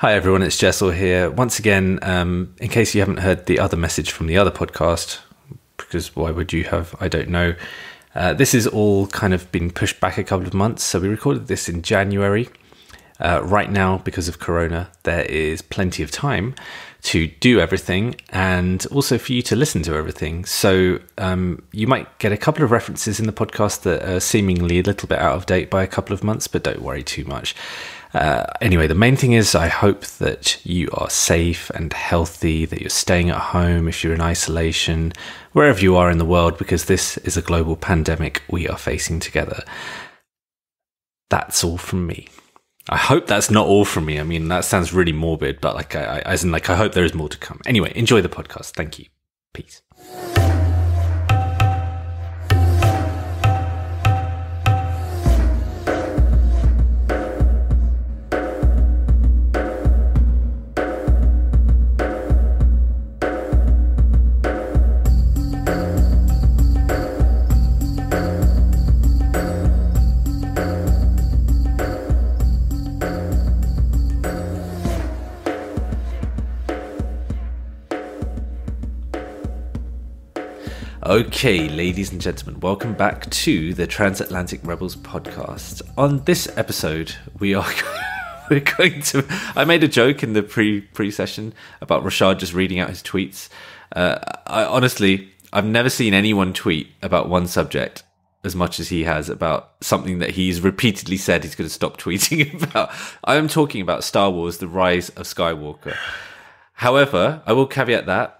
Hi, everyone. It's Jesal here. Once again, um, in case you haven't heard the other message from the other podcast, because why would you have? I don't know. Uh, this is all kind of been pushed back a couple of months. So we recorded this in January. Uh, right now, because of Corona, there is plenty of time to do everything and also for you to listen to everything. So um, you might get a couple of references in the podcast that are seemingly a little bit out of date by a couple of months, but don't worry too much. Uh, anyway, the main thing is I hope that you are safe and healthy, that you're staying at home if you're in isolation, wherever you are in the world, because this is a global pandemic we are facing together. That's all from me. I hope that's not all from me. I mean, that sounds really morbid, but like, I, I, as in, like, I hope there is more to come. Anyway, enjoy the podcast. Thank you. Peace. Okay, ladies and gentlemen, welcome back to the Transatlantic Rebels podcast. On this episode, we are we're going to. I made a joke in the pre pre session about Rochard just reading out his tweets. Uh, I honestly, I've never seen anyone tweet about one subject as much as he has about something that he's repeatedly said he's going to stop tweeting about. I am talking about Star Wars: The Rise of Skywalker. However, I will caveat that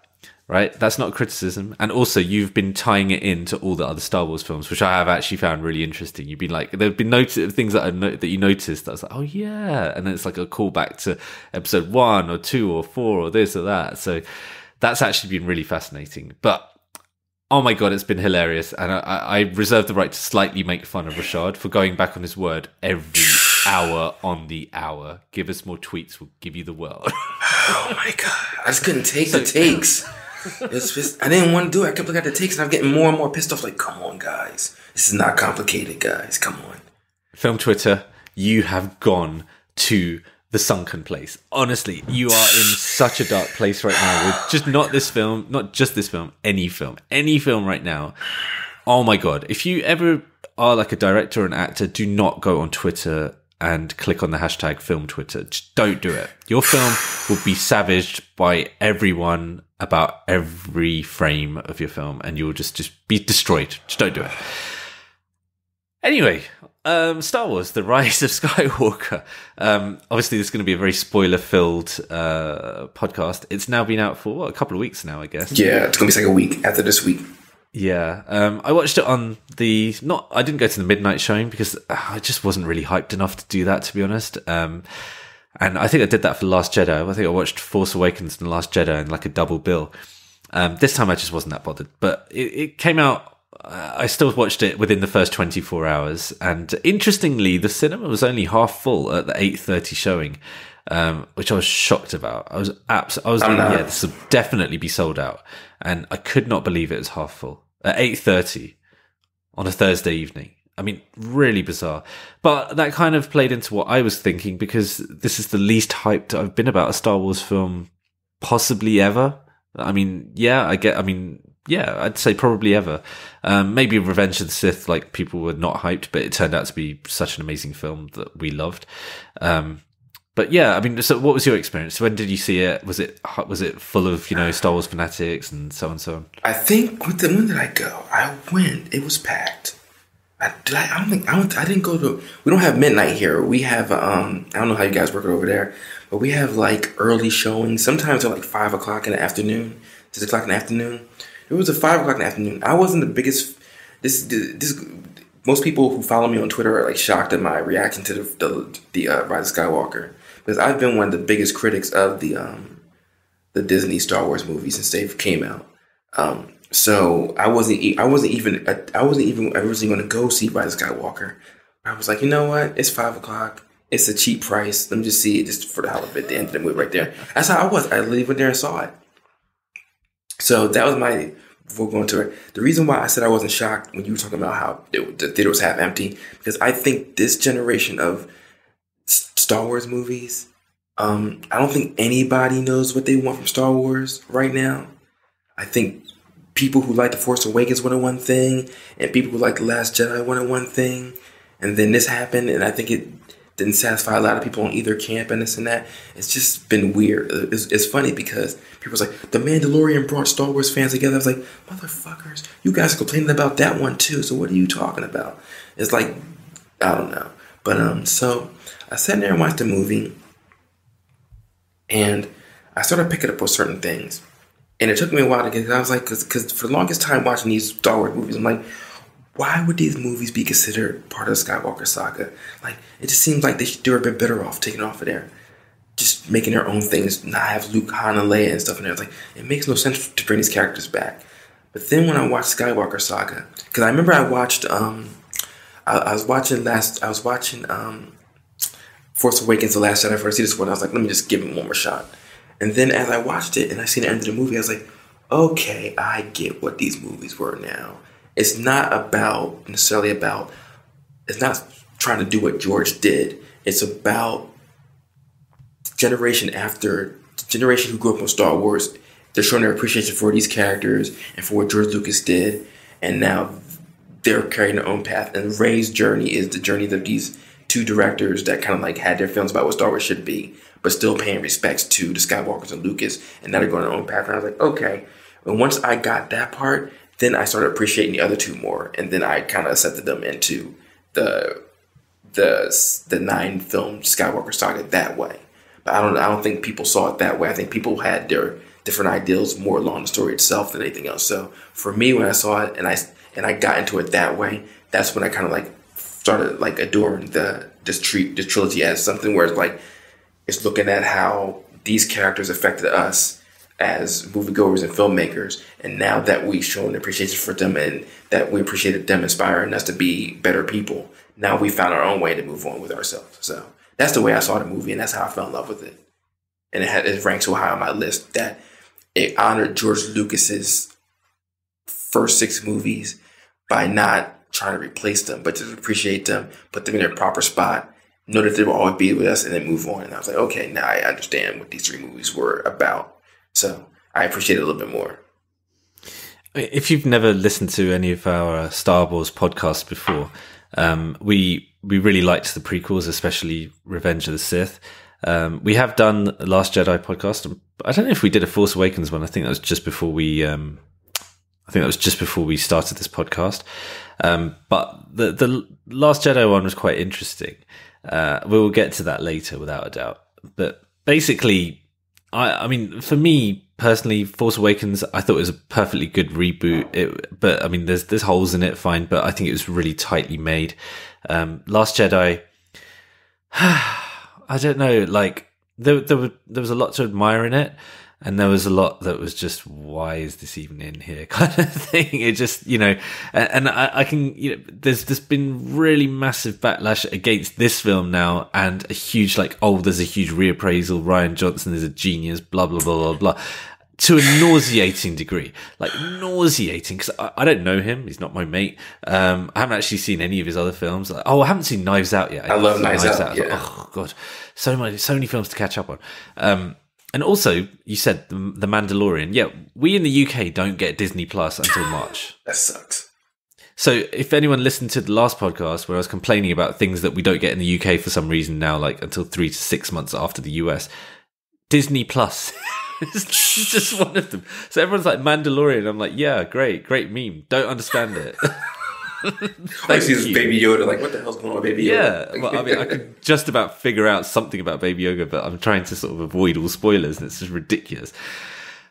right? That's not criticism. And also, you've been tying it into all the other Star Wars films, which I have actually found really interesting. You've been like, there have been noted things that I no- that you noticed. That I was like, oh yeah, and then it's like a callback to episode one or two or four or this or that. So that's actually been really fascinating. But oh my god, it's been hilarious, and I, I reserve the right to slightly make fun of Rochard for going back on his word every hour on the hour. Give us more tweets, we'll give you the world. oh my god, I just couldn't take so, the takes. It's just I didn't want to do it. I kept looking at the takes and I'm getting more and more pissed off. Like, come on, guys, this is not complicated, guys. Come on. Film Twitter, you have gone to the sunken place. Honestly, you are in such a dark place right now with just not this film, not just this film, any film, any film right now. Oh my god! If you ever are like a director or an actor, do not go on Twitter and click on the hashtag film Twitter. Just don't do it. Your film will be savaged by everyone about every frame of your film and you'll just, just be destroyed. Just don't do it. Anyway, um, Star Wars: The Rise of Skywalker. Um, obviously, this is going to be a very spoiler-filled uh, podcast. It's now been out for what, a couple of weeks now, I guess. Yeah, it's going to be like a week after this week. Yeah, um, I watched it on the not. I didn't go to the midnight showing because uh, I just wasn't really hyped enough to do that, to be honest. Um, and I think I did that for Last Jedi. I think I watched Force Awakens and Last Jedi in like a double bill. Um, this time I just wasn't that bothered, but it, it came out. Uh, I still watched it within the first twenty four hours, and interestingly, the cinema was only half full at the eight thirty showing. Um, which I was shocked about. I was abs- I was like, yeah, this will definitely be sold out and I could not believe it was half full at eight thirty on a Thursday evening. I mean, really bizarre. But that kind of played into what I was thinking because this is the least hyped I've been about a Star Wars film possibly ever. I mean, yeah, I get, I mean, yeah, I'd say probably ever. Um, maybe Revenge of the Sith, like people were not hyped, but it turned out to be such an amazing film that we loved. Um, but yeah, I mean, so what was your experience? When did you see it? Was it was it full of you know Star Wars fanatics and so on and so on? I think when did I go? I went. It was packed. I, I, I don't think I, don't, I didn't go to. We don't have midnight here. We have um. I don't know how you guys work over there, but we have like early showings. Sometimes at like five o'clock in the afternoon, six o'clock in the afternoon. It was a five o'clock in the afternoon. I wasn't the biggest. This this most people who follow me on Twitter are like shocked at my reaction to the the, the uh, Rise of Skywalker because I've been one of the biggest critics of the um, the Disney Star Wars movies since they came out. Um, so I wasn't I wasn't even I wasn't even originally going to go see Rise of Skywalker. I was like, you know what? It's five o'clock. It's a cheap price. Let me just see it just for the hell of it. The end of the movie right there. That's how I was. I literally went there and saw it. So that was my before going to it. The reason why I said I wasn't shocked when you were talking about how it, the theater was half empty because I think this generation of Star Wars movies Um, I don't think anybody knows what they want from Star Wars right now. I think people who like The Force Awakens wanted one thing, and people who like The Last Jedi wanted one thing, and then this happened, and I think it didn't satisfy a lot of people on either camp and this and that. It's just been weird. It's, it's funny because people's like, The Mandalorian brought Star Wars fans together. I was like, motherfuckers, you guys are complaining about that one too. So what are you talking about? It's like, I don't know. But um, so I sat there and watched the movie, and I started picking up on certain things. And it took me a while to get. I was like, because for the longest time watching these Star Wars movies, I'm like, why would these movies be considered part of the Skywalker saga? Like, it just seems like they should do a bit better off taking off of there, just making their own things, not have Luke, Han, and Leia and stuff in there. It's like, it makes no sense to bring these characters back. But then when I watched Skywalker Saga, because I remember I watched, um, I, I, was watching last, I was watching um, Force Awakens, The Last Jedi. First, see this one, I was like, let me just give it one more shot. And then as I watched it and I seen the end of the movie, I was like, okay, I get what these movies were now it's not about necessarily about it's not trying to do what George did. It's about generation after generation who grew up on Star Wars. They're showing their appreciation for these characters and for what George Lucas did, and now they're carrying their own path. And Rey's journey is the journey of these two directors that kind of like had their feelings about what Star Wars should be, but still paying respects to the Skywalkers and Lucas, and now they're going their own path. And I was like, okay. And once I got that part, then I started appreciating the other two more, and then I kind of accepted them into the the the nine film Skywalker saga that way. But I don't I don't think people saw it that way. I think people had their different ideals more along the story itself than anything else. So for me, when I saw it and I and I got into it that way, that's when I kind of like started like adoring the this treat this trilogy as something where it's like it's looking at how these characters affected us as moviegoers and filmmakers. And now that we've shown appreciation for them and that we appreciated them inspiring us to be better people, now we found our own way to move on with ourselves. So that's the way I saw the movie, and that's how I fell in love with it. And it, had, it ranked so high on my list that it honored George Lucas's first six movies by not trying to replace them, but just appreciate them, put them in their proper spot, know that they will always be with us, and then move on. And I was like, okay, now I understand what these three movies were about so I appreciate it a little bit more. If you've never listened to any of our Star Wars podcasts before, um, we we really liked the prequels, especially Revenge of the Sith. Um, we have done Last Jedi podcast. I don't know if we did a Force Awakens one. I think that was just before we. Um, I think that was just before we started this podcast. Um, but the the Last Jedi one was quite interesting. Uh, we will get to that later, without a doubt. But basically, I, I mean, for me personally, Force Awakens, I thought it was a perfectly good reboot. It, but I mean, there's there's holes in it, fine. But I think it was really tightly made. Um, Last Jedi, I don't know, like there there were, there was a lot to admire in it and there was a lot that was just why is this even in here kind of thing it just you know and, I, I, can you know there's there's been really massive backlash against this film now and a huge like oh there's a huge reappraisal rian johnson is a genius blah blah blah blah blah to a nauseating degree, like nauseating. Because I, I, don't know him; he's not my mate. Um, I haven't actually seen any of his other films. Like, oh, I haven't seen Knives Out yet. I, I love Knives, Knives Out. Out. Yeah. Like, oh god, so many, so many films to catch up on. Um, and also, you said the, the Mandalorian. Yeah, we in the UK don't get Disney Plus until March. that sucks. So, if anyone listened to the last podcast where I was complaining about things that we don't get in the UK for some reason now, like until three to six months after the US, Disney Plus is just one of them. So everyone's like Mandalorian. I'm like, yeah, great, great meme. Don't understand it. I see this Baby Yoda, like, what the hell's going on with Baby Yoda? Yeah, well, I mean, I could just about figure out something about Baby Yoda, but I'm trying to sort of avoid all spoilers, and it's just ridiculous.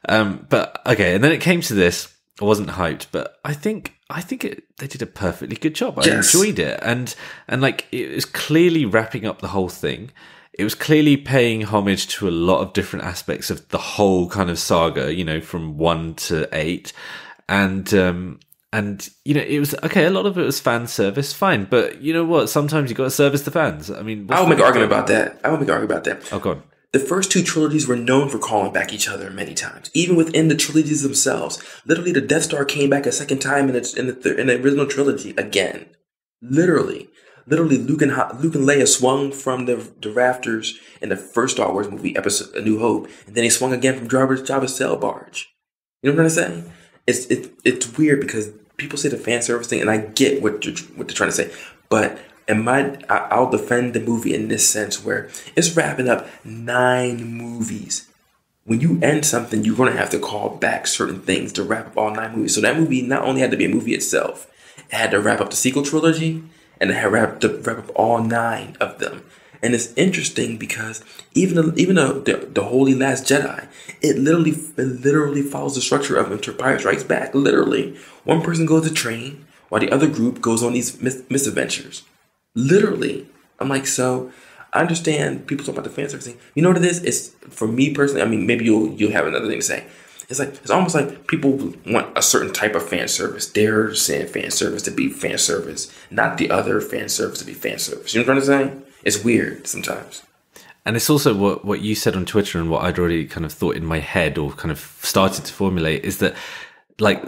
Um, but okay, and then it came to this. I wasn't hyped, but I think I think it, they did a perfectly good job. I yes. enjoyed it, and and like it was clearly wrapping up the whole thing. It was clearly paying homage to a lot of different aspects of the whole kind of saga, you know, from one to eight, and um, and you know it was okay a lot of it was fan service fine but you know what? Sometimes you got to service the fans. I mean i will make an argument about that? i will make an argument about that. Oh god the first two trilogies were known for calling back each other many times. Even within the trilogies themselves literally the death star came back a second time in, its, in, the, in the original trilogy again. Literally. Literally Luke and Luke and Leia swung from the, the rafters in the first Star Wars movie, episode A New Hope, and then they swung again from Jabba's, Jabba's sail barge. You know what I'm saying? It's it, it's weird because people say the fan service thing, and I get what you're, what they're trying to say, but in my I'll defend the movie in this sense where it's wrapping up nine movies. When you end something, you're gonna have to call back certain things to wrap up all nine movies. So that movie not only had to be a movie itself, it had to wrap up the sequel trilogy, and it had wrap to wrap up all nine of them. And it's interesting because even even the, the, Holy Last Jedi, it literally it literally follows the structure of Empire Strikes Back. Literally, one person goes to train while the other group goes on these mis- misadventures. Literally, I'm like, so I understand people talk about the fan service thing. You know what it is? It's for me personally. I mean, maybe you'll you'll have another thing to say. It's like it's almost like people want a certain type of fan service. They're saying fan service to be fan service, not the other fan service to be fan service. You know what I'm saying? It's weird sometimes. And it's also what, what you said on Twitter and what I'd already kind of thought in my head or kind of started to formulate is that like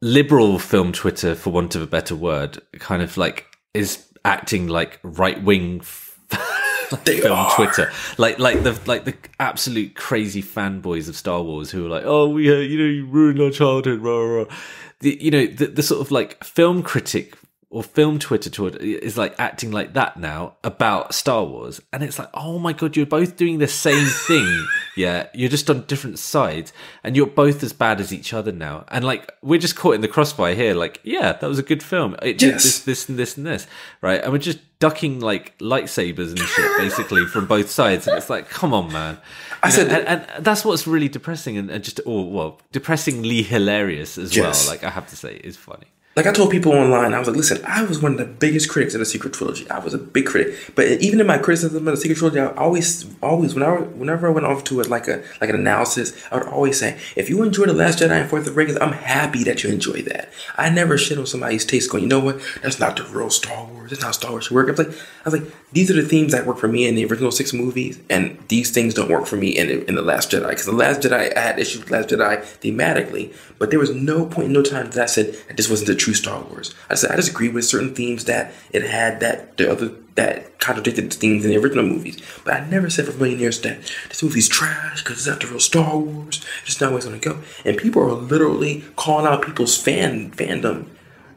liberal film Twitter, for want of a better word, kind of like is acting like right wing film are. Twitter, like like the like the absolute crazy fanboys of Star Wars who are like, oh, we uh, you know you ruined our childhood, rah, rah, rah. The, you know the, the sort of like film critic or film Twitter Twitter is like acting like that now about Star Wars, and it's like, oh my god, you're both doing the same thing. yeah, you're just on different sides, and you're both as bad as each other now. And like, we're just caught in the crossfire here. Like, yeah, that was a good film. It did yes. this, this, and this, and this, right? And we're just ducking like lightsabers and shit, basically from both sides. And it's like, come on, man. I said, and, and, that's what's really depressing and, and just, oh well, depressingly hilarious as yes. well. Like I have to say, is funny like I told people online, I was like, listen, I was one of the biggest critics of the Sequel Trilogy. I was a big critic, but even in my criticism of the Sequel Trilogy, I always, always, whenever, whenever I went off to it like a like an analysis, I would always say, if you enjoy the Last Jedi and Force Awakens, I'm happy that you enjoy that. I never shit on somebody's taste, going, you know what? That's not the real Star Wars. That's not Star Wars work. I was like, I was like, these are the themes that work for me in the original six movies, and these things don't work for me in in the Last Jedi. Because the Last Jedi, I had issues with Last Jedi thematically, but there was no point, no time that I said this wasn't the true Star Wars. I said I just agree with certain themes that it had that the other that contradicted the themes in the original movies. But I never said for a million years that this movie's trash because it's not the real Star Wars. It's not where it's gonna go. And people are literally calling out people's fan fandom.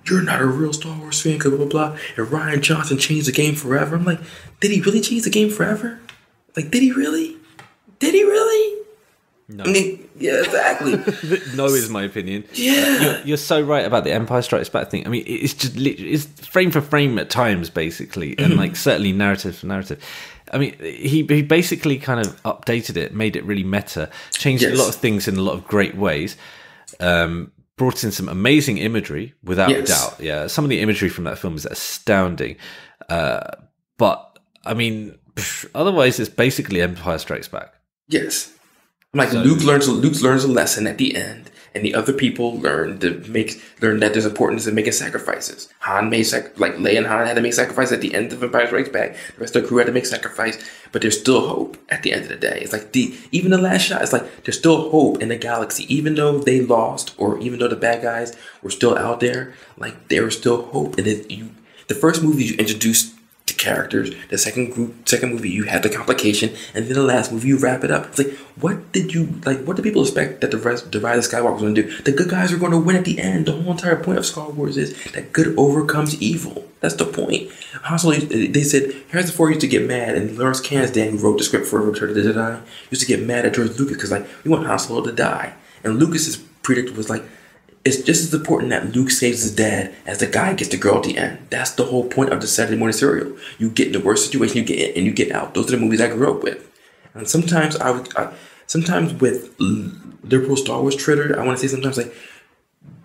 You're not a real Star Wars fan, blah blah blah. And Rian Johnson changed the game forever. I'm like, did he really change the game forever? Like, did he really? Did he really? No. I mean, yeah, exactly. no is my opinion. Yeah, you're, you're, so right about the Empire Strikes Back thing. I mean, it's just it's frame for frame at times, basically, and mm-hmm. like certainly narrative for narrative. I mean, he he basically kind of updated it, made it really meta, changed yes. a lot of things in a lot of great ways. Um, brought in some amazing imagery, without yes. doubt. Yeah, some of the imagery from that film is astounding. Uh, but I mean, otherwise, it's basically Empire Strikes Back. Yes. Like so, Luke learns Luke learns a lesson at the end, and the other people learn to make learn that there's importance in making sacrifices. Han made sac- like Leia and Han had to make sacrifice at the end of Empire Strikes Back. The rest of the crew had to make sacrifice, but there's still hope at the end of the day. It's like the even the last shot. It's like there's still hope in the galaxy, even though they lost, or even though the bad guys were still out there. Like there was still hope, and it, you the first movie you introduced the characters. The second group, second movie, you had the complication, and then the last movie, you wrap it up. It's like, what did you like? What did people expect that the rest, the Rise of Skywalker was going to do? The good guys are going to win at the end. The whole entire point of Star Wars is that good overcomes evil. That's the point. Also, they said Harrison Ford used to get mad, and Lawrence Kasdan, who wrote the script for Return of the Jedi, used to get mad at George Lucas because like we want Han Solo to die, and Lucas's predict was like it's just as important that Luke saves his dad as the guy gets the girl at the end. That's the whole point of the Saturday morning serial. You get in the worst situation, you get in, and you get out. Those are the movies I grew up with. And sometimes I would, I, sometimes with liberal Star Wars Twitter, I want to say sometimes like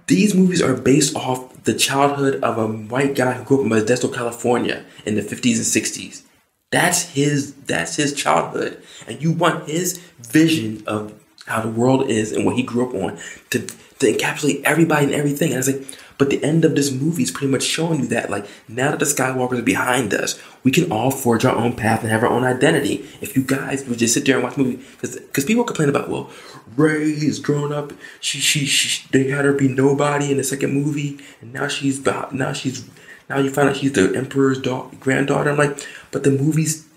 these movies are based off the childhood of a white guy who grew up in Modesto, California, in the fifties and sixties. That's his. That's his childhood, and you want his vision of how the world is and what he grew up on to to encapsulate everybody and everything. And I was like, but the end of this movie is pretty much showing you that, like, now that the Skywalkers behind us, we can all forge our own path and have our own identity. If you guys would just sit there and watch the movie, because people complain about, well, Rey is grown up. She, she, she, they had her be nobody in the second movie, and now she's now she's Now you find out she's the emperor's da- granddaughter. I'm like, but the movies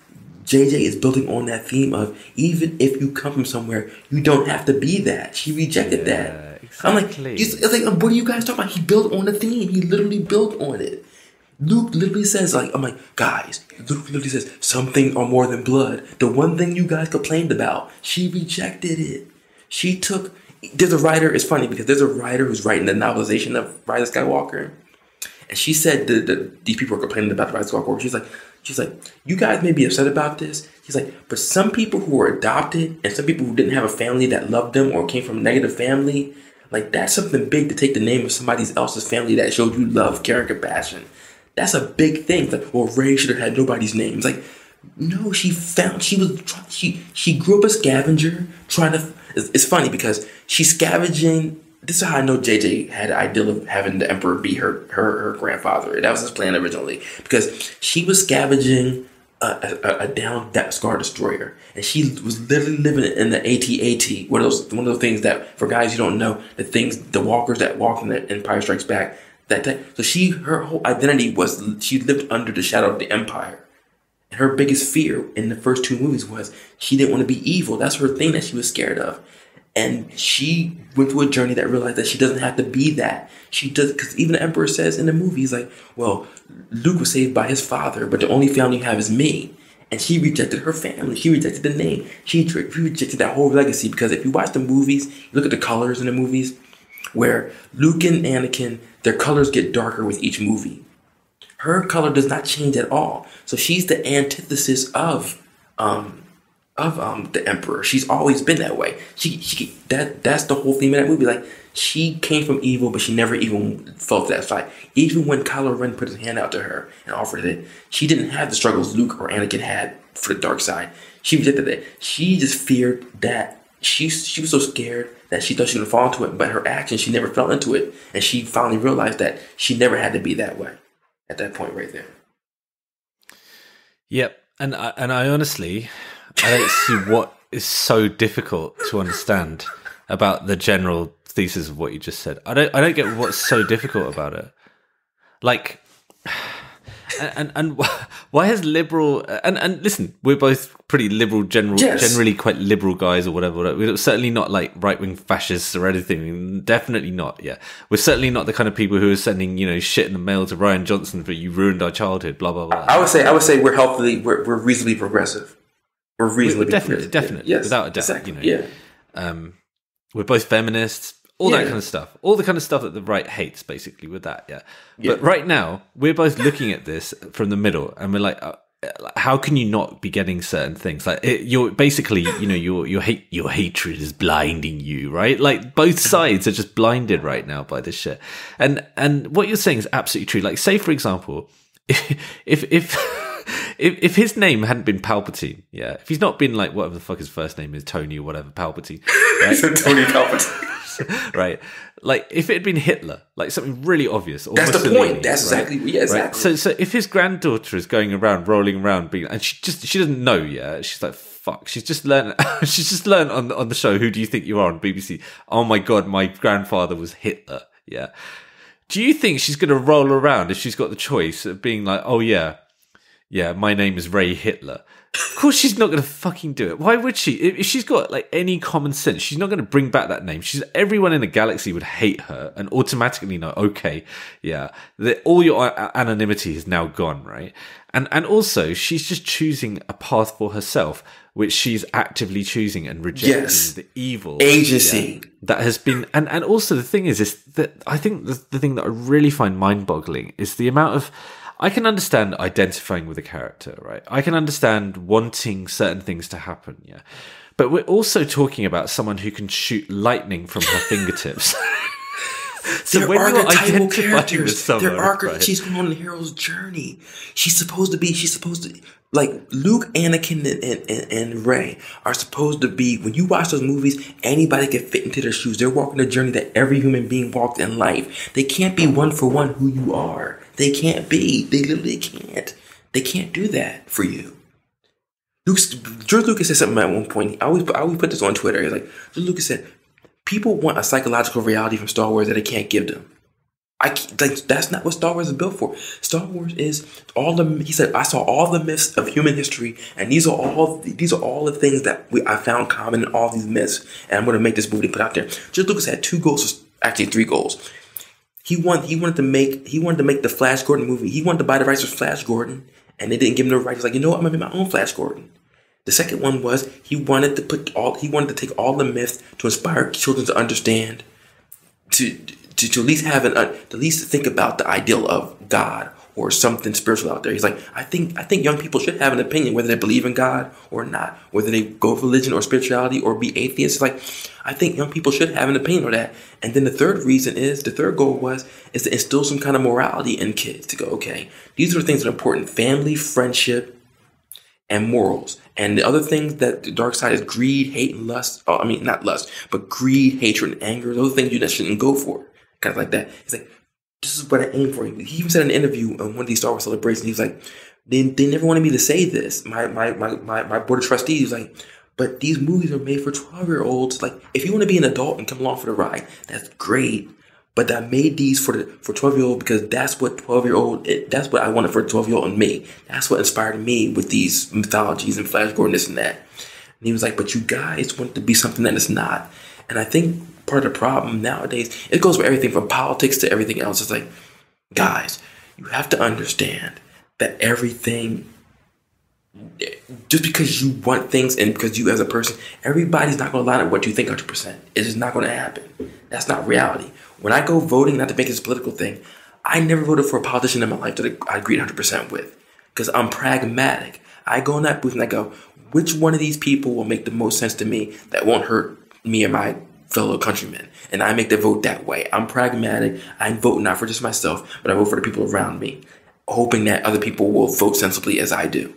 JJ is building on that theme of even if you come from somewhere, you don't have to be that. She rejected that. I'm like, it's like, um, what are you guys talking about? He built on the theme. He literally built on it. Luke literally says, like, I'm like, guys, Luke literally says, something are more than blood. The one thing you guys complained about, she rejected it. She took, there's a writer, it's funny because there's a writer who's writing the novelization of Rise of Skywalker. And she said that the, these people are complaining about the Rise of Skywalker. She's like, she's like, you guys may be upset about this. She's like, but some people who were adopted and some people who didn't have a family that loved them or came from a negative family, like that's something big to take the name of somebody else's family that showed you love, care, and compassion. That's a big thing. It's like, well, Rey should have had nobody's name. It's like, no, she found she was she she grew up a scavenger trying to. It's, it's funny because she's scavenging. This is how I know JJ had the ideal of having the emperor be her her her grandfather. That was his plan originally because she was scavenging a, a, a down that star destroyer, and she was literally living in the AT-AT. One of those one of those things that for guys you don't know the things the walkers that walk in the Empire Strikes Back. That type. So she her whole identity was she lived under the shadow of the Empire. And her biggest fear in the first two movies was she didn't want to be evil. That's her thing that she was scared of. And she went through a journey that realized that she doesn't have to be that. She does, because even the Emperor says in the movie, he's like, well, Luke was saved by his father, but the only family you have is me. And she rejected her family. She rejected the name. She, rejected that whole legacy because if you watch the movies, you look at the colors in the movies, where Luke and Anakin, their colors get darker with each movie her color does not change at all. So she's the antithesis of um of um the emperor. She's always been that way. She she that that's the whole theme of that movie. Like she came from evil, but she never even felt that fight. Even when Kylo Ren put his hand out to her and offered it, she didn't have the struggles Luke or Anakin had for the dark side. She rejected that. She just feared that she she was so scared that she thought she would fall into it, but her actions she never fell into it, and she finally realized that she never had to be that way at that point right there. Yep, and I, and I honestly, I don't see what is so difficult to understand about the general thesis of what you just said. I don't I don't get what's so difficult about it. Like, and and, and why has liberal and and listen, we're both pretty liberal, general, Yes. generally quite liberal guys or whatever. whatever. We're certainly not like right wing fascists or anything. Definitely not. Yeah, we're certainly not the kind of people who are sending you know shit in the mail to Rian Johnson for you ruined our childhood. Blah blah blah. I would say I would say we're healthily we're, we're reasonably progressive. We're reasonably definitely, definitely, yes, without a doubt, exactly. you know. yeah. um, we're both feminists, all that kind of stuff, all the kind of stuff that the right hates, basically, with that. Yeah. Yeah. But right now, we're both looking at this from the middle, and we're like, uh, how can you not be getting certain things? Like it, you're basically, you know, your your hate, your hatred is blinding you, right? Like both sides are just blinded right now by this shit. And and what you're saying is absolutely true. Like, say for example, if if. If, if if his name hadn't been Palpatine, yeah, if he's not been like whatever the fuck his first name is, Tony or whatever, Palpatine, right? Tony Palpatine. right? Like if it had been Hitler, like something really obvious. That's the point. That's right? exactly yeah, exactly. Right. So, so if his granddaughter is going around, rolling around, being, and she just she doesn't know yet. She's like, fuck. She's just learned. she's just learned on on the show. Who do you think you are on BBC? Oh my god, my grandfather was Hitler. Yeah. Do you think she's going to roll around if she's got the choice of being like, oh yeah, yeah, my name is Rey Hitler? Of course, she's not going to fucking do it. Why would she? If she's got like any common sense, she's not going to bring back that name. She's everyone in the galaxy would hate her and automatically know. Okay, yeah, that all your anonymity is now gone, right? And and also, she's just choosing a path for herself, which she's actively choosing and rejecting Yes. the evil Agency. yeah, that has been. And and also the thing is, is that I think the, the thing that I really find mind boggling is the amount of I can understand identifying with a character, right? I can understand wanting certain things to happen, yeah. But we're also talking about someone who can shoot lightning from her fingertips. so They're when you're archetypal identifying with characters. someone, They're arch- right? She's going on the hero's journey. She's supposed to be. She's supposed to like Luke, Anakin, and, and, and, and Rey are supposed to be. When you watch those movies, anybody can fit into their shoes. They're walking the journey that every human being walked in life. They can't be one for one who you are. They can't be. They literally can't. They can't do that for you. Luke's, George Lucas said something at one point. I always, I always put this on Twitter. He's like, George Lucas said, people want a psychological reality from Star Wars that they can't give them. I like that's not what Star Wars is built for. Star Wars is all the he said I saw all the myths of human history, and these are all these are all the things that we I found common in all these myths, and I'm going to make this movie put out there. George Lucas had two goals, actually three goals. He wanted he wanted to make he wanted to make the Flash Gordon movie. He wanted to buy the rights for Flash Gordon, and they didn't give him the rights. He's like, you know what, I'm gonna make my own Flash Gordon. The second one was he wanted to put all he wanted to take all the myths to inspire children to understand to to, to at least have an uh, at least think about the ideal of God or something spiritual out there. He's like, I think I think young people should have an opinion whether they believe in God or not, whether they go with religion or spirituality or be atheists. Like I think young people should have an opinion on that. And then the third reason is the third goal was is to instill some kind of morality in kids to go, okay, these are the things that are important: family, friendship, and morals. And the other things that the dark side is greed, hate, and lust. Oh, I mean, not lust, but greed, hatred, and anger. Those are things you just shouldn't go for kind of like that. He's like, this is what I aim for. He even said in an interview on one of these Star Wars celebrations, he was like, they, they never wanted me to say this. My, my, my, my, my board of trustees was like, but these movies are made for 12 year olds. Like, if you want to be an adult and come along for the ride, that's great. But I made these for the for 12 year old because that's what 12 year old, that's what I wanted for 12 year old and me. That's what inspired me with these mythologies and Flash Gordon, this and that. And he was like, but you guys want to be something that it's not. And I think part of the problem nowadays. It goes with everything from politics to everything else. It's like, guys, you have to understand that everything just because you want things and because you as a person, everybody's not going to line up what you think 100%. It's just not going to happen. That's not reality. When I go voting, not to make this a political thing, I never voted for a politician in my life that I agreed 100% with because I'm pragmatic. I go in that booth and I go, which one of these people will make the most sense to me that won't hurt me or my fellow countrymen. And I make the vote that way. I'm pragmatic. I vote not for just myself, but I vote for the people around me, hoping that other people will vote sensibly as I do.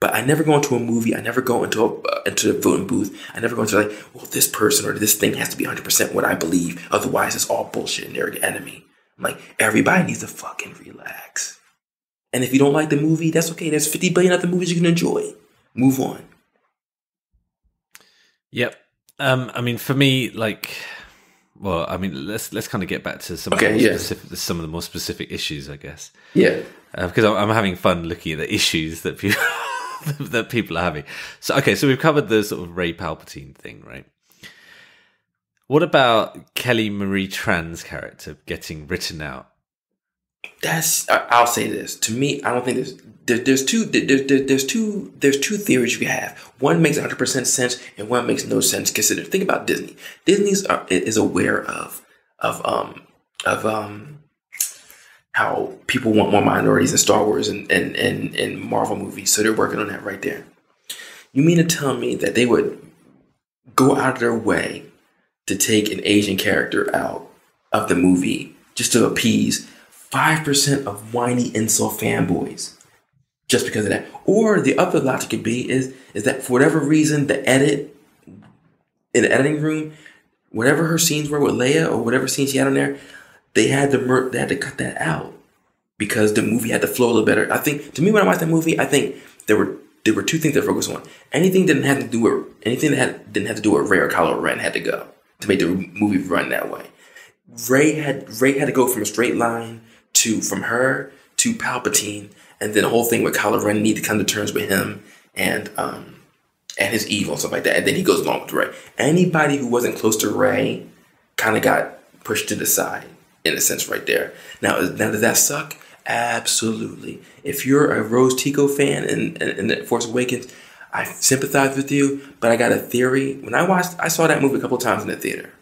But I never go into a movie. I never go into a, uh, into the voting booth. I never go into like, well, this person or this thing has to be 100% what I believe. Otherwise, it's all bullshit and they're the enemy. I'm like, everybody needs to fucking relax. And if you don't like the movie, that's okay. There's 50 billion other movies you can enjoy. Move on. Yep. Um, I mean, for me, like, well, I mean, let's let's kind of get back to some okay, of the yeah. specific, some of the more specific issues, I guess. Yeah, uh, because I'm, I'm, having fun looking at the issues that people that people are having. So, okay, so we've covered the sort of Rey Palpatine thing, right? What about Kelly Marie Tran's character getting written out that's I'll say this to me. I don't think there's there, there's two there, there, there's two there's two theories you have. One makes 100 percent sense, and one makes no sense. Consider think about Disney. Disney's uh, is aware of of um of um how people want more minorities in Star Wars and and and, and Marvel movies, so they're working on that right there. You mean to tell me that they would go out of their way to take an Asian character out of the movie just to appease 5% of whiny incel fanboys just because of that. Or the other logic could be is, is that for whatever reason, the edit in the editing room, whatever her scenes were with Leia or whatever scenes she had on there, they had to they had to cut that out because the movie had to flow a little better. I think to me when I watched that movie, I think there were there were two things to focus on. Anything didn't have to do with anything that had, didn't have to do with Rey or Kylo Ren had to go to make the movie run that way. Rey had Rey had to go from a straight line to from her to Palpatine, and then the whole thing with Kylo Ren need to come to terms with him and um and his evil and stuff like that. And then he goes along with Rey. Anybody who wasn't close to Rey kind of got pushed to the side in a sense right there. Now, now does that suck? Absolutely. If you're a Rose Tico fan and in, in Force Awakens, I sympathize with you, but I got a theory. When I watched, I saw that movie a couple times in the theater.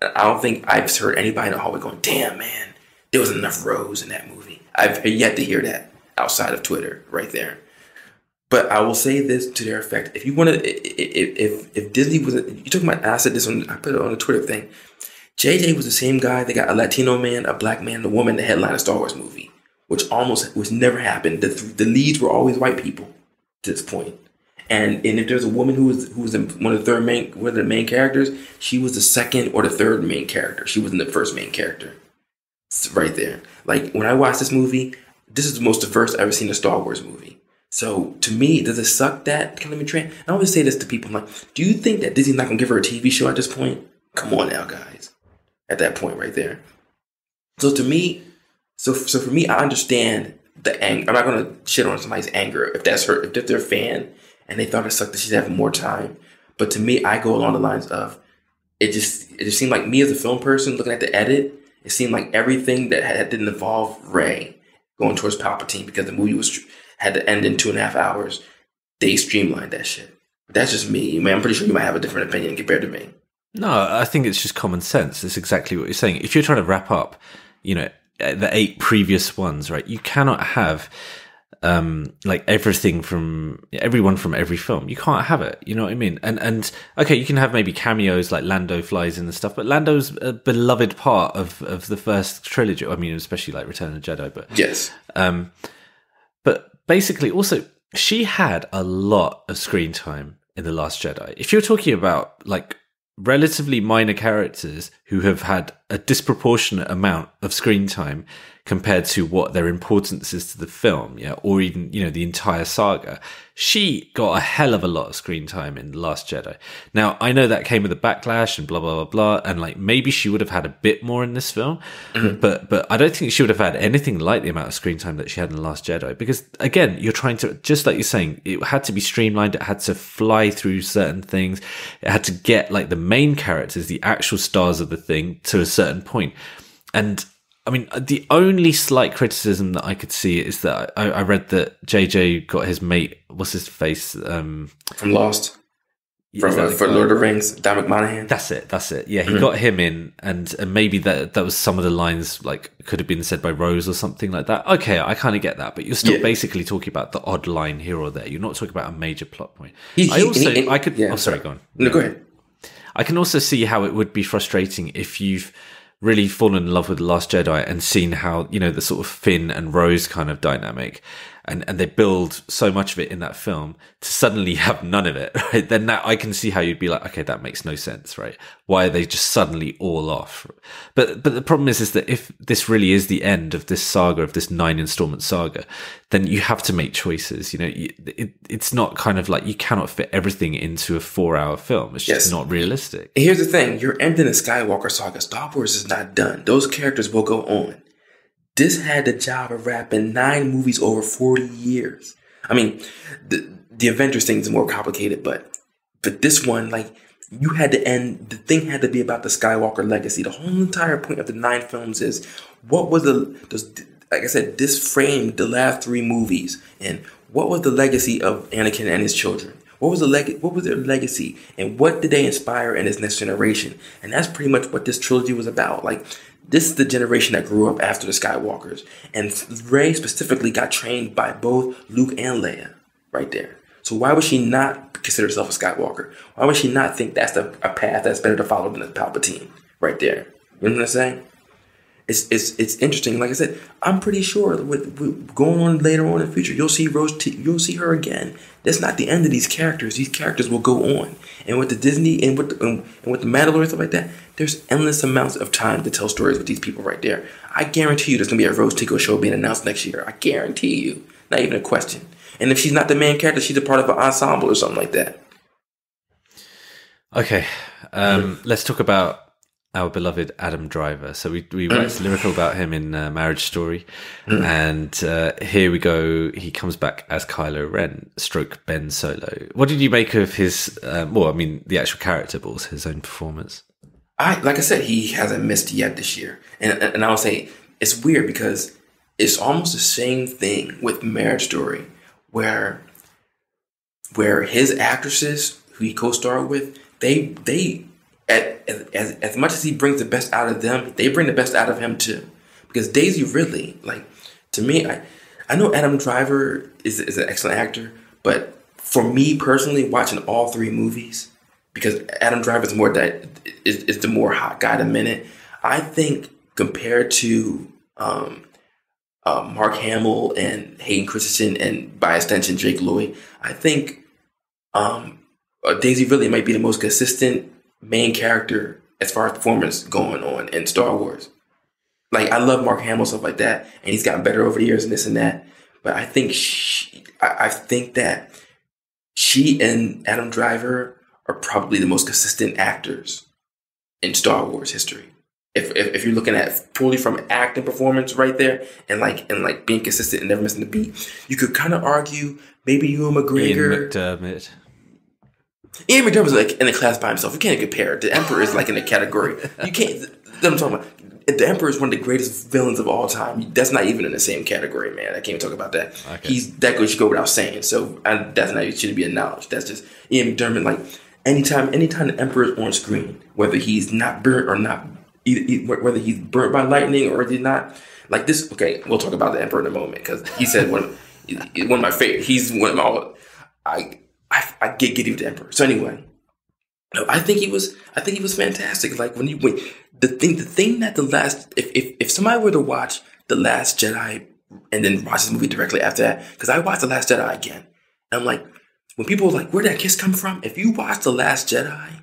I don't think I've heard anybody in the hallway going, "Damn, man, there was enough Rose in that movie. I've yet to hear that outside of Twitter, right there. But I will say this to their effect: if you want to, if, if if Disney was, you took my, I this on, I put it on a Twitter thing. JJ was the same guy. They got a Latino man, a black man, a woman, the headline of Star Wars movie, which almost was never happened. The, the leads were always white people to this point. And and if there's a woman who was who was one of the third main one of the main characters, she was the second or the third main character. She wasn't the first main character right there. Like when I watched this movie, this is the most diverse I've ever seen a Star Wars movie. So to me, does it suck that Kelly Tran? I always say this to people: I'm like, do you think that Disney's not gonna give her a TV show at this point? Come on now, guys. At that point, right there. So to me, so so for me, I understand the anger. I'm not gonna shit on somebody's anger if that's her if they're a fan and they thought it sucked that she's having more time. But to me, I go along the lines of it just it just seemed like me as a film person looking at the edit, it seemed like everything that had, didn't involve Rey going towards Palpatine because the movie was had to end in two and a half hours. They streamlined that shit. That's just me. Man, I'm pretty sure you might have a different opinion compared to me. No, I think it's just common sense. It's exactly what you're saying. If you're trying to wrap up, you know, the eight previous ones, right? You cannot have um like everything from everyone from every film. You can't have it. You know what i mean? And and okay you can have maybe cameos like lando flies in and stuff but lando's a beloved part of of the first trilogy. I mean especially like return of the jedi but yes. um but basically also she had a lot of screen time in the last jedi. If you're talking about like relatively minor characters who have had a disproportionate amount of screen time compared to what their importance is to the film, yeah, or even, you know, the entire saga. She got a hell of a lot of screen time in The Last Jedi. Now, I know that came with a backlash and blah, blah, blah, blah, and like maybe she would have had a bit more in this film, mm-hmm. but, but I don't think she would have had anything like the amount of screen time that she had in The Last Jedi because again, you're trying to, just like you're saying, it had to be streamlined. It had to fly through certain things. It had to get like the main characters, the actual stars of the thing to a certain point. And I mean, the only slight criticism that I could see is that I, I read that JJ got his mate, what's his face? Um, From Lost. From, uh, for Lord of the Rings, Dominic Monaghan. That's it. That's it. Yeah, he mm-hmm. got him in, and, and maybe that that was some of the lines like could have been said by Rose or something like that. Okay, I kind of get that, but you're still yeah. basically talking about the odd line here or there. You're not talking about a major plot point. He, I also, he, he, I could. Yeah, oh, sorry, go on. No, go ahead. I can also see how it would be frustrating if you've really fallen in love with the Last Jedi and seen how you know the sort of Finn and Rose kind of dynamic, and and they build so much of it in that film to suddenly have none of it, right? Then that I can see how you'd be like, okay, that makes no sense, right? Why are they just suddenly all off? But but the problem is, is that if this really is the end of this saga of this nine installment saga, then you have to make choices. You know, it, it's not kind of like you cannot fit everything into a four hour film. It's just yes. not realistic. Here's the thing: you're ending the Skywalker saga. Star Wars is not done. Those characters will go on. This had the job of wrapping nine movies over 40 years. I mean, the, the Avengers thing is more complicated, but but this one, like, you had to end, the thing had to be about the Skywalker legacy. The whole entire point of the nine films is what was the, the like I said, this framed the last three movies and what was the legacy of Anakin and his children? What was the leg- What was their legacy, and what did they inspire in this next generation? And that's pretty much what this trilogy was about. Like this is the generation that grew up after the Skywalkers. And Rey specifically got trained by both Luke and Leia right there. So why would she not consider herself a Skywalker? Why would she not think that's the, a path that's better to follow than a Palpatine right there? You know what I'm saying? It's, it's, it's interesting. Like I said, I'm pretty sure with, with going on later on in the future, you'll see Rose. T- you'll see her again. That's not the end of these characters. These characters will go on. And with the Disney and with the, and with the Mandalorian stuff like that, there's endless amounts of time to tell stories with these people right there. I guarantee you, there's gonna be a Rose Tico show being announced next year. I guarantee you. Not even a question. And if she's not the main character, she's a part of an ensemble or something like that. Okay, um, let's talk about our beloved Adam Driver. So we we write lyrical about him in uh, Marriage Story, mm. and uh, here we go. He comes back as Kylo Ren, stroke Ben Solo. What did you make of his? Um, well, I mean, the actual character, but also his own performance. I like I said, he hasn't missed yet this year, and and I would say it's weird because it's almost the same thing with Marriage Story, where where his actresses who he co-starred with, they they as, as much as he brings the best out of them, they bring the best out of him too. Because Daisy Ridley, like to me, I I know Adam Driver is is an excellent actor, but for me personally, watching all three movies, because Adam Driver is more that is, is the more hot guy a minute. I think compared to um, uh, Mark Hamill and Hayden Christensen and by extension Jake Lloyd, I think um, uh, Daisy Ridley might be the most consistent main character as far as performance going on in Star Wars. Like I love Mark Hamill stuff like that, and he's gotten better over the years and this and that. But I think she, I, I think that she and Adam Driver are probably the most consistent actors in Star Wars history. If, if, if you're looking at purely from acting performance right there and like and like being consistent and never missing the beat, you could kind of argue maybe Ewan Ian McGregor. McDiarmid. Ian McDiarmid was like in a class by himself. You can't compare. The Emperor is like in a category. You can't. That I'm talking about. The Emperor is one of the greatest villains of all time. That's not even in the same category, man. I can't even talk about that. Okay. He's that good should go without saying. So I, that's not shouldn't be acknowledged. That's just Ian McDiarmid. Like anytime, anytime the Emperor is on screen, whether he's not burnt or not, either, either- whether he's burnt by lightning or he's not, like this. Okay, we'll talk about the Emperor in a moment because he said one, of- one of my favorite. He's one of my. I I, I get giddy with the Emperor. So anyway. No, I think he was. I think he was fantastic. Like when you when the thing, the thing that the last, if if, if somebody were to watch the Last Jedi and then watch this movie directly after that, because I watched the Last Jedi again, and I'm like, when people are like, "Where did that kiss come from?" If you watch the Last Jedi,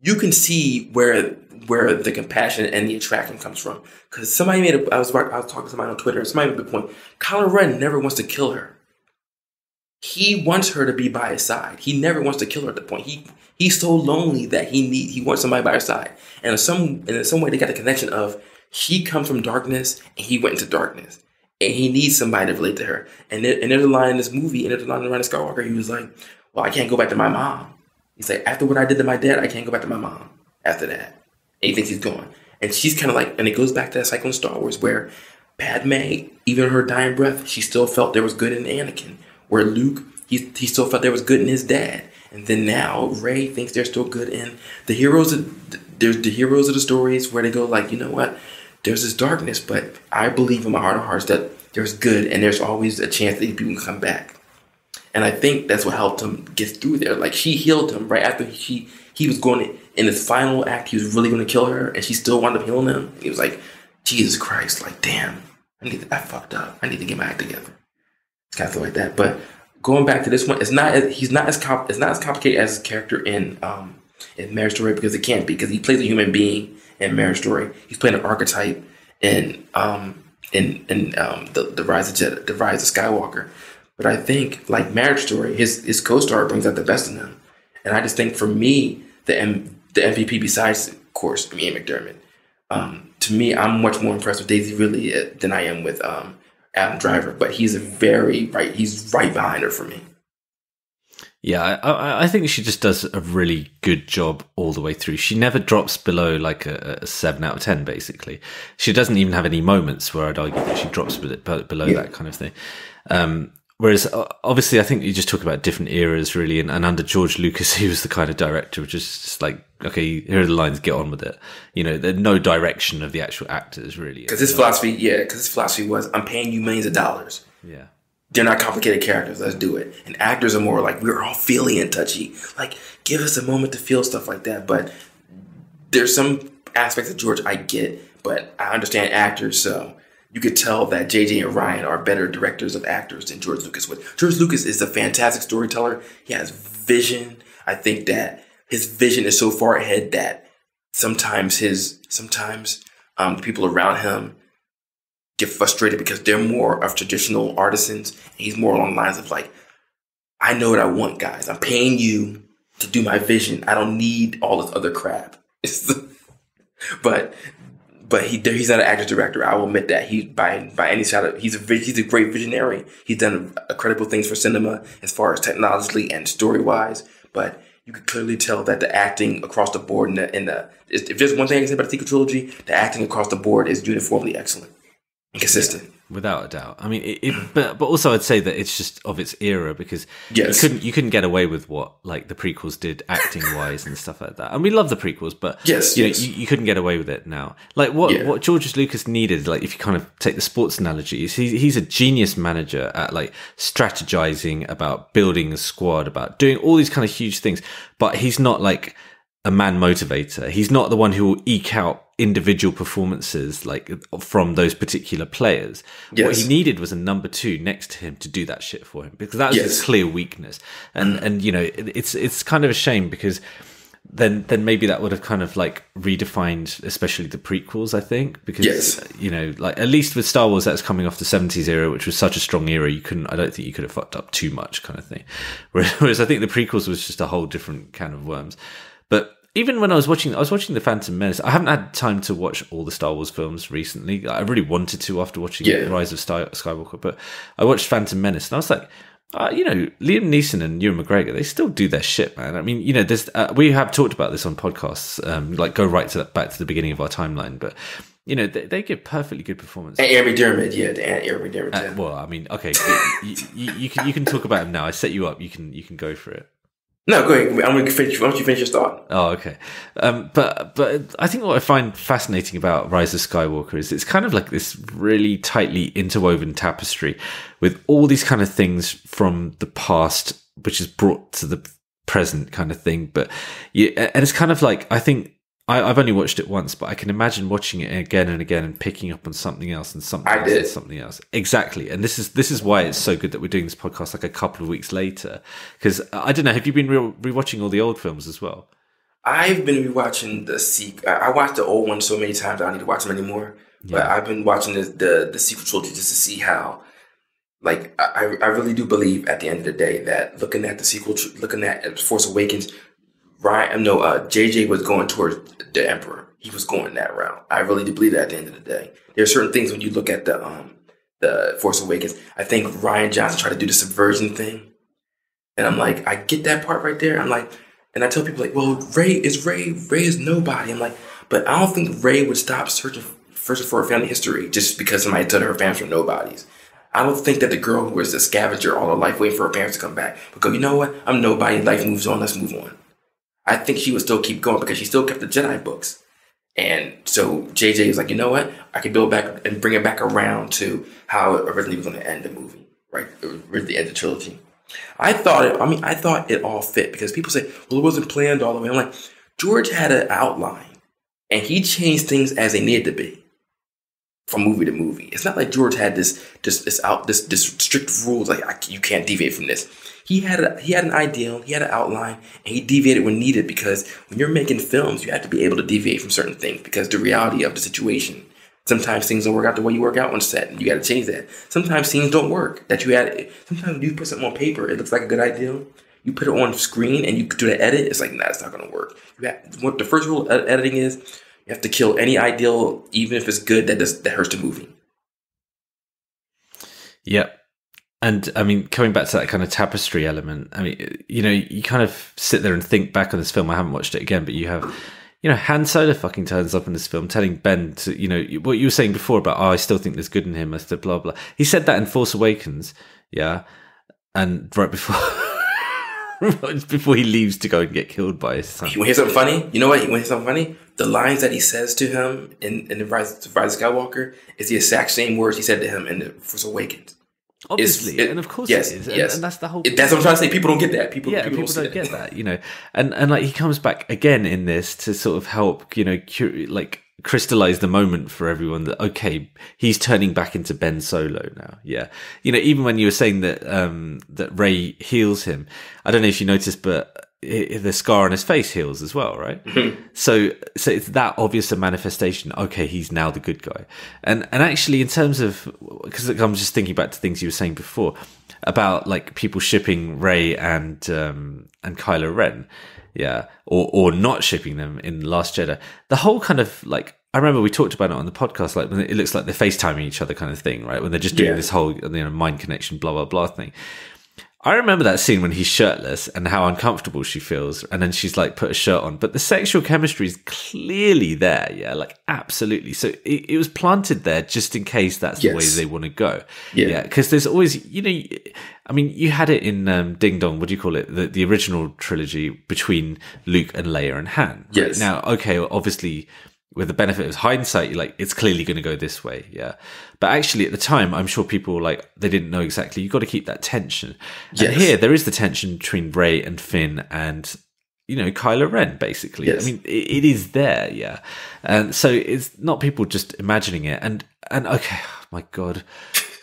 you can see where where the compassion and the attraction comes from. Because somebody made a, I was I was talking to somebody on Twitter, somebody made the point. Kylo Ren never wants to kill her he wants her to be by his side. He never wants to kill her at the point. He he's so lonely that he need he wants somebody by her side. And in some and in some way they got the connection of she comes from darkness and he went into darkness. And he needs somebody to relate to her. And there, and there's a line in this movie, and there's a line in Ren Skywalker, he was like, Well, I can't go back to my mom. He's like, after what I did to my dad, I can't go back to my mom after that. And he thinks he's gone. And she's kind of like, and it goes back to that cycle in Star Wars where Padme, even her dying breath, she still felt there was good in Anakin. Where Luke, he, he still felt there was good in his dad. And then now Rey thinks there's still good in the heroes. Of, there's the heroes of the stories where they go like, you know what? There's this darkness, but I believe in my heart of hearts that there's good, and there's always a chance that these people can come back. And I think that's what helped him get through there. Like she healed him right after he he was going to, in his final act, he was really going to kill her, and she still wound up healing him. He was like, Jesus Christ, like damn, I need to, I fucked up. I need to get my act together. It's kind of feel like that. But going back to this one, it's not as- he's not as comp, it's not as complicated as his character in um in Marriage Story because it can't be because he plays a human being in Marriage Story. He's playing an archetype in um in in um the, the Rise of Jedi, the Rise of Skywalker. But I think like Marriage Story, his his co-star brings out the best in him. And I just think for me, the M, the MVP besides of course me and McDiarmid, um, to me, I'm much more impressed with Daisy Ridley uh, than I am with um, Adam Driver. But he's a very right. He's right behind her for me. Yeah, I, I, think she just does a really good job all the way through. She never drops below like a, a seven out of ten. Basically, she doesn't even have any moments where I'd argue that she drops be- be- below Yeah. that kind of thing. Um, whereas, uh, obviously, I think you just talk about different eras, really. And, and under George Lucas, he was the kind of director which is just like, okay, here are the lines, get on with it. You know, there's no direction of the actual actors, really. Because his philosophy, yeah, because his philosophy was, I'm paying you millions of dollars. yeah. They're not complicated characters. Let's do it. And actors are more like we're all feely and touchy. Like, give us a moment to feel stuff like that. But there's some aspects of George I get, but I understand actors, so you could tell that JJ and Rian are better directors of actors than George Lucas was. George Lucas is a fantastic storyteller. He has vision. I think that his vision is so far ahead that sometimes his sometimes um, the people around him get frustrated because they're more of traditional artisans. He's more along the lines of like, I know what I want, guys. I'm paying you to do my vision. I don't need all this other crap. But but he he's not an actor director. I will admit that he by by any side of he's a he's a great visionary. He's done incredible things for cinema as far as technologically and story wise. But you could clearly tell that the acting across the board in the, in the if there's one thing I can say about the sequel trilogy, the acting across the board is uniformly excellent and consistent. Without a doubt. I mean, it, it, but but also I'd say that it's just of its era because Yes. you couldn't you couldn't get away with what like the prequels did acting wise and stuff like that. And we love the prequels, but Yes, you know, you, you couldn't get away with it now. Like what Yeah. what George Lucas needed, like if you kind of take the sports analogy, is he, he's a genius manager at like strategizing about building a squad, about doing all these kind of huge things, but he's not like a man motivator. He's not the one who will eke out individual performances like from those particular players. What he needed was a number two next to him to do that shit for him because that was Yes. his clear weakness. And and you know it, it's it's kind of a shame because then then maybe that would have kind of like redefined especially the prequels i think because Yes. you know like at least with star wars that's coming off the 70s era which was such a strong era you couldn't i don't think you could have fucked up too much kind of thing whereas, whereas i think the prequels was just a whole different can of worms but even when I was watching, I was watching the Phantom Menace. I haven't had time to watch all the Star Wars films recently. I really wanted to after watching Yeah. Rise of Skywalker, but I watched Phantom Menace and I was like, uh, you know, Liam Neeson and Ewan McGregor, they still do their shit, man. I mean, you know, there's uh, we have talked about this on podcasts, um, like go right to back to the beginning of our timeline, but you know, they, they give perfectly good performances. And Ian McDiarmid, yeah, the Aunt Ian McDiarmid. Uh, well, I mean, okay, you, you, you can you can talk about him now. I set you up. You can you can go for it. No, go ahead. I'm gonna finish. Why don't you finish your thought? Oh, okay. Um, but but I think what I find fascinating about Rise of Skywalker is it's kind of like this really tightly interwoven tapestry with all these kind of things from the past, which is brought to the present kind of thing. But you, and it's kind of like I think. I, I've only watched it once, but I can imagine watching it again and again and picking up on something else and something I else did. and something else. Exactly, and this is this is why it's so good that we're doing this podcast like a couple of weeks later. Because I don't know, have you been re- rewatching all the old films as well? I've been rewatching the seek. I watched the old one so many times I don't need to watch them anymore. But I've been watching the, the the sequel trilogy just to see how. Like I, I really do believe at the end of the day that looking at the sequel, looking at Force Awakens, Rian, no, uh, JJ was going towards the Emperor. He was going that route. I really do believe that at the end of the day. There are certain things when you look at the um the Force Awakens. I think Rian Johnson tried to do the subversion thing, and I'm like, I get that part right there. I'm like, and I tell people like, well, Rey is Rey. Rey is nobody. I'm like, but I don't think Rey would stop searching searching for her family history just because somebody told her parents were nobodies. I don't think that the girl who was a scavenger all her life waiting for her parents to come back go, you know what? I'm nobody. Life moves on. Let's move on. I think she would still keep going because she still kept the Jedi books. And so JJ was like, you know what? I can build back and bring it back around to how it originally was going to end the movie, right? Originally end the trilogy. I thought it, I mean, I thought it all fit because people say, well, it wasn't planned all the way. I'm like, George had an outline and he changed things as they needed to be from movie to movie. It's not like George had this, this, this out, this, this strict rules like you can't deviate from this. He had a, he had an ideal, he had an outline, and he deviated when needed because when you're making films, you have to be able to deviate from certain things because the reality of the situation. Sometimes things don't work out the way you work out on set, and you got to change that. Sometimes scenes don't work that you had. Sometimes you put something on paper, it looks like a good idea. You put it on screen and you do the edit. It's like, nah, it's not gonna work. Have, what the first rule of editing is, you have to kill any ideal, even if it's good, that does that hurts the movie. Yep. And I mean, coming back to that kind of tapestry element, I mean, you know, you kind of sit there and think back on this film. I haven't watched it again, but you have, you know, Han Solo fucking turns up in this film telling Ben to, you know, what you were saying before about, oh, I still think there's good in him, I still blah, blah. He said that in Force Awakens, yeah. And right before, before he leaves to go and get killed by his son. You want hear something funny? You know what? You want to hear something funny? The lines that he says to him in, in the Rise, Rise of Skywalker is the exact same words he said to him in the Force Awakens. Obviously, it- and of course yes, it is. And, yes. and that's the whole It, that's what I'm trying to say. People don't get that. People, yeah, people, people, don't, don't get that, you know. And and like he comes back again in this to sort of help, you know, cu- like crystallize the moment for everyone that okay, he's turning back into Ben Solo now. Yeah, you know, even when you were saying that um that Rey heals him, I don't know if you noticed, but the scar on his face heals as well, right? So, so it's that obvious a manifestation. Okay, he's now the good guy, and and actually, in terms of because I'm just thinking back to things you were saying before about like people shipping Rey and um and Kylo Ren, yeah, or or not shipping them in Last Jedi. The whole kind of like I remember we talked about it on the podcast, like when it looks like they're FaceTiming each other kind of thing, right? When they're just doing Yeah. this whole you know mind connection, blah blah blah thing. I remember that scene when he's shirtless and how uncomfortable she feels, and then she's like put a shirt on. But the sexual chemistry is clearly there, yeah, like absolutely. So it, it was planted there just in case that's the way they want to go, Yeah. Because there's always, you know, I mean, you had it in um, Ding Dong. What do you call it? The the original trilogy between Luke and Leia and Han. right? Yes. Now, okay, obviously with the benefit of hindsight, you're like it's clearly going to go this way, yeah. But actually, at the time, I'm sure people were like they didn't know exactly. You've got to keep that tension. And here, there is the tension between Rey and Finn, and you know Kylo Ren. Basically, Yes. I mean, it, it is there, yeah. And so it's not people just imagining it. And and okay, oh my god.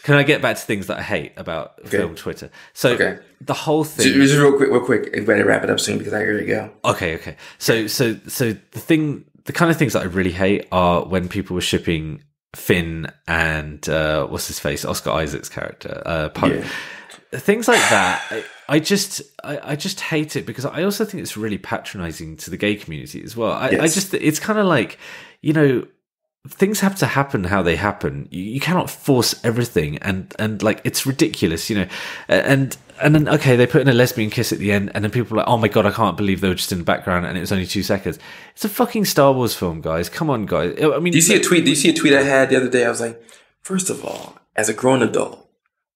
Can I get back to things that I hate about film Twitter? So Okay. the whole thing. Just, just real quick, real quick. Better wrap it up soon because I gotta go. Okay, okay. So, so, so the thing, the kind of things that I really hate are when people were shipping Finn and uh, what's his face, Oscar Isaac's character, uh. Yeah. Things like that. I- I just I, I just hate it because I also think it's really patronizing to the gay community as well. I, I just it's kind of like you know things have to happen how they happen. You, you cannot force everything, and and like it's ridiculous, you know. And and then okay, they put in a lesbian kiss at the end, and then people are like, oh my god, I can't believe they were just in the background, and it was only two seconds. It's a fucking Star Wars film, guys. Come on, guys. I mean, Do you see a tweet? Do you see a tweet I had the other day? I was like, first of all, as a grown adult,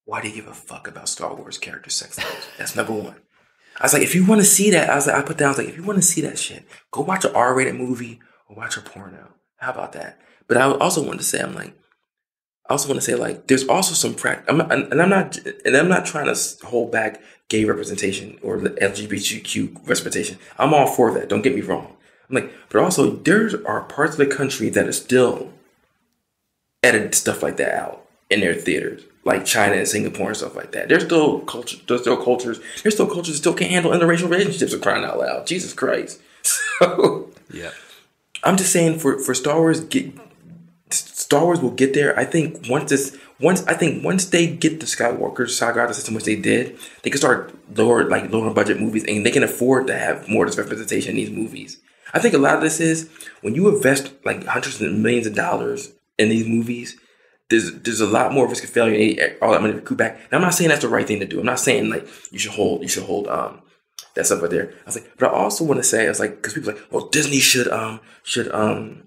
why do you give a fuck about Star Wars character sex scenes? That's number one. I was like, if you want to see that, I was like, I put down, I was like, if you want to see that shit, go watch an R-rated movie or watch a porno. How about that? But I also wanted to say, I'm like, I also want to say, like, there's also some practice, I'm and I'm not, and I'm not trying to hold back gay representation or the LGBTQ representation. I'm all for that. Don't get me wrong. I'm like, but also there are parts of the country that are still edit stuff like that out in their theaters, like China and Singapore and stuff like that. There's still culture. There's still cultures. There's still cultures that still can't handle interracial relationships. Are crying out loud. Jesus Christ. So yeah, I'm just saying for for Star Wars get Star Wars will get there. I think once this once I think once they get the Skywalker saga out of the system, which they did, they can start lower like lower budget movies and they can afford to have more representation in these movies. I think a lot of this is when you invest like hundreds of millions of dollars in these movies, there's there's a lot more risk of failure. and All that money to recoup back. And I'm not saying that's the right thing to do. I'm not saying like you should hold you should hold um that stuff right there. I was like, but I also want to say, I was like, because people like, well, Disney should um should um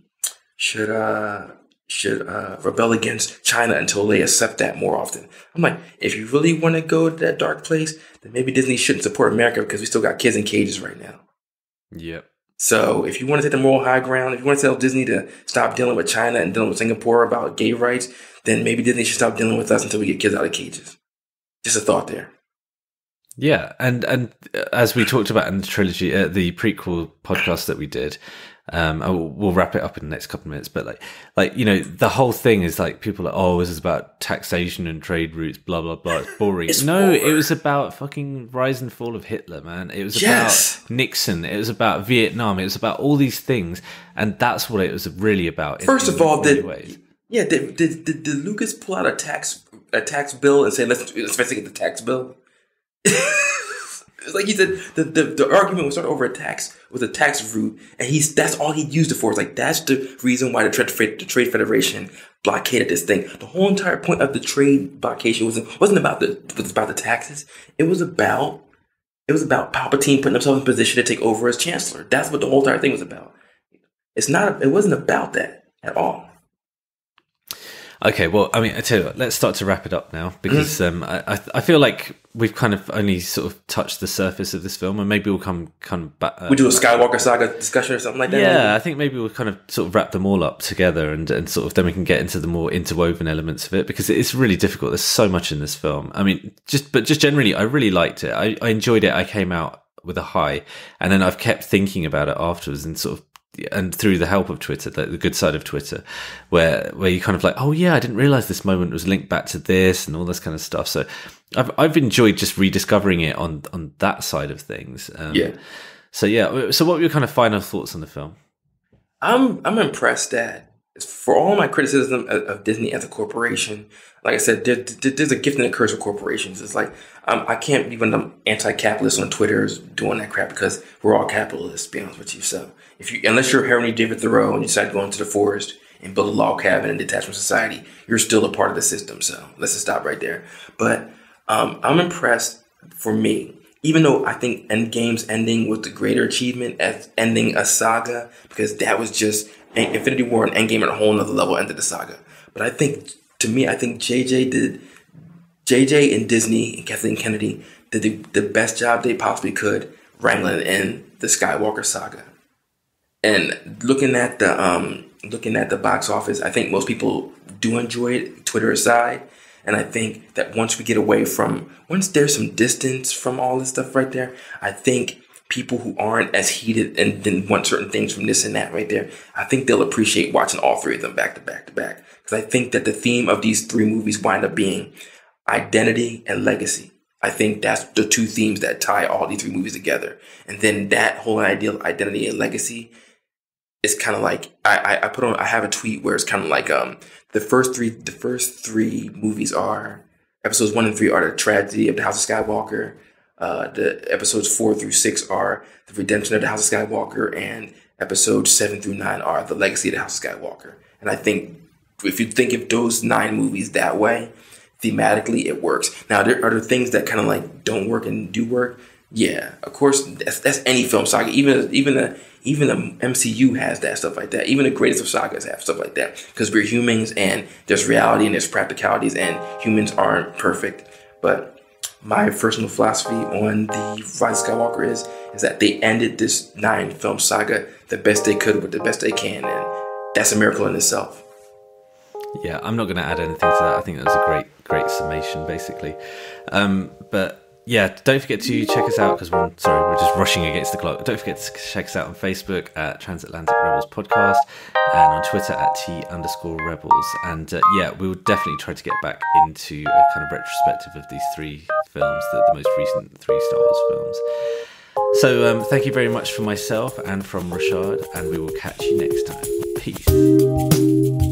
should uh should uh rebel against China until they accept that more often. I'm like, if you really want to go to that dark place, then maybe Disney shouldn't support America because we still got kids in cages right now. yep. So if you want to take the moral high ground, if you want to tell Disney to stop dealing with China and dealing with Singapore about gay rights, then maybe Disney should stop dealing with us until we get kids out of cages. Just a thought there. Yeah, and and uh, as we talked about in the trilogy, uh, the prequel podcast that we did, um, will, we'll wrap it up in the next couple of minutes. But like, like you know, the whole thing is like people are, oh, this is about taxation and trade routes, blah blah blah. It's boring. It's no, boring. it was about fucking rise and fall of Hitler, man. It was Yes. about Nixon. It was about Vietnam. It was about all these things, and that's what it was really about. First in of all, did ways. yeah did, did, did, did Lucas pull out a tax a tax bill and say let's let's investigate the tax bill? like he said the, the, the argument was started over a tax with a tax route, and he's that's all he used it for. It's like that's the reason why the trade the trade federation blockaded this thing. The whole entire point of the trade blockade wasn't wasn't about the was about the taxes. It was about it was about Palpatine putting himself in position to take over as chancellor. That's what the whole entire thing was about. It's not. It wasn't about that at all. Okay, well, I mean, I tell you what, let's start to wrap it up now because um, I, I feel like we've kind of only sort of touched the surface of this film, and maybe we'll come come back. Uh, We do a Skywalker saga discussion or something like that. yeah, I think maybe we'll kind of sort of wrap them all up together, and and sort of then we can get into the more interwoven elements of it because it's really difficult. There's so much in this film. I mean, just but just generally, I really liked it. I, I enjoyed it. I came out with a high, and then I've kept thinking about it afterwards, and sort of and through the help of Twitter, the, the good side of Twitter, where where you kind of like, oh yeah, I didn't realize this moment was linked back to this and all this kind of stuff. So I've I've enjoyed just rediscovering it on on that side of things. Um, Yeah. So yeah. So what were your kind of final thoughts on the film? I'm I'm impressed that for all my criticism of, of Disney as a corporation, like I said, there, there- there's a gift and a curse of corporations. It's like um, I can't when I'm anti-capitalist on Twitter is doing that crap because we're all capitalists. Be honest with you, so if you unless you're Henry David Thoreau and you decide to go into the forest and build a log cabin and detach from society, you're still a part of the system. So let's just stop right there. But um, I'm impressed for me even though I think Endgame's ending was the greater achievement as ending a saga, because that was just Infinity War and Endgame at a whole nother level ended the saga. But I think, to me, I think JJ did, JJ and Disney and Kathleen Kennedy did the, the best job they possibly could wrangling in the Skywalker saga. And looking at the um, looking at the box office, I think most people do enjoy it, Twitter aside. And I think that once we get away from, once there's some distance from all this stuff right there, I think people who aren't as heated and then want certain things from this and that right there, I think they'll appreciate watching all three of them back to back to back. Because I think that the theme of these three movies wind up being identity and legacy. I think that's the two themes that tie all these three movies together. And then that whole idea of identity and legacy is kind of like I, I I put on I have a tweet where it's kind of like um the first three the first three movies are episodes one and three are the tragedy of the House of Skywalker, Uh, the episodes four through six are the redemption of the House of Skywalker, and episodes seven through nine are the legacy of the House of Skywalker. And I think if you think of those nine movies that way, thematically it works. Now, there are there things that kind of like don't work and do work. Yeah, of course, that's, that's any film saga. Even even the even the MCU has that stuff like that. Even the greatest of sagas have stuff like that because we're humans and there's reality and there's practicalities and humans aren't perfect. But my personal philosophy on the Rise of Skywalker is is that they ended this nine film saga the best they could with the best they can, and that's a miracle in itself. Yeah, I'm not going to add anything to that. I think that was a great, great summation, basically. Um, but yeah, don't forget to check us out because we're sorry, we're just rushing against the clock. Don't forget to check us out on Facebook at Transatlantic Rebels Podcast and on Twitter at T underscore Rebels. And uh, yeah, we will definitely try to get back into a kind of retrospective of these three films, the, the most recent three Star Wars films. So um, thank you very much for myself and from Rochard, and we will catch you next time. Peace.